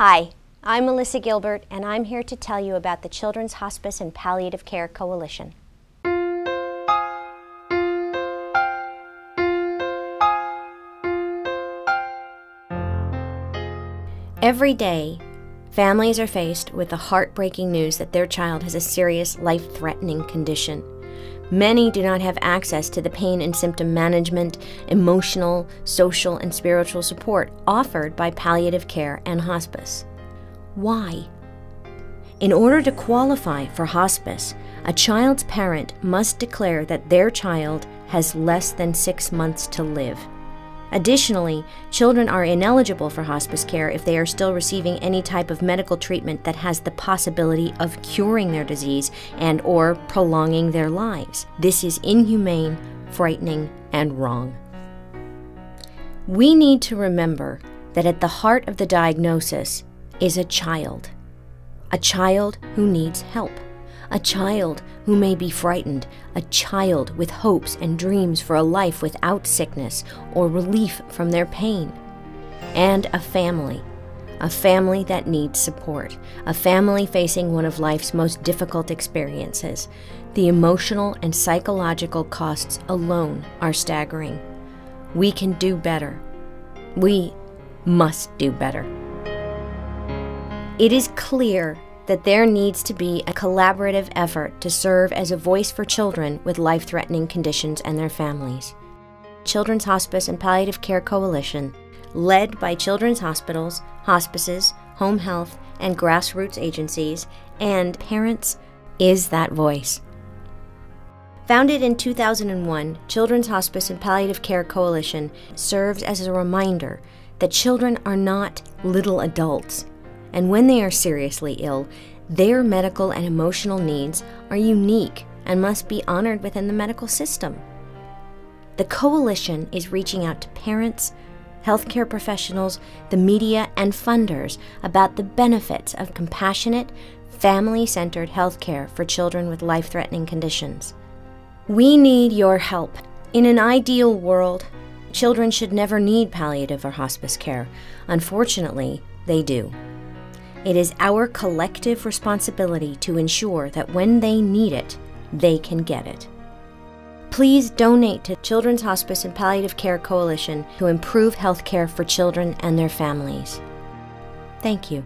Hi, I'm Melissa Gilbert, and I'm here to tell you about the Children's Hospice and Palliative Care Coalition. Every day, families are faced with the heartbreaking news that their child has a serious life threatening condition. Many do not have access to the pain and symptom management, emotional, social, and spiritual support offered by palliative care and hospice. Why? In order to qualify for hospice, a child's parent must declare that their child has less than six months to live. Additionally, children are ineligible for hospice care if they are still receiving any type of medical treatment that has the possibility of curing their disease and or prolonging their lives. This is inhumane, frightening, and wrong. We need to remember that at the heart of the diagnosis is a child. A child who needs help a child who may be frightened, a child with hopes and dreams for a life without sickness or relief from their pain, and a family. A family that needs support, a family facing one of life's most difficult experiences. The emotional and psychological costs alone are staggering. We can do better. We must do better. It is clear that there needs to be a collaborative effort to serve as a voice for children with life threatening conditions and their families. Children's Hospice and Palliative Care Coalition, led by children's hospitals, hospices, home health, and grassroots agencies, and parents, is that voice. Founded in 2001, Children's Hospice and Palliative Care Coalition serves as a reminder that children are not little adults and when they are seriously ill, their medical and emotional needs are unique and must be honored within the medical system. The coalition is reaching out to parents, healthcare professionals, the media, and funders about the benefits of compassionate, family centered healthcare for children with life threatening conditions. We need your help. In an ideal world, children should never need palliative or hospice care. Unfortunately, they do. It is our collective responsibility to ensure that when they need it, they can get it. Please donate to Children's Hospice and Palliative Care Coalition to improve health care for children and their families. Thank you.